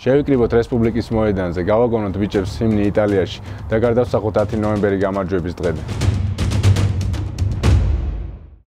შევიკრიბოთ რესპუბლიკის მოედანზე, გავაგონოთ ბიჭებს ჰიმნი იტალიაში და გარდავსახოთ 10 ნოემბერი გამარჯვების დღედ.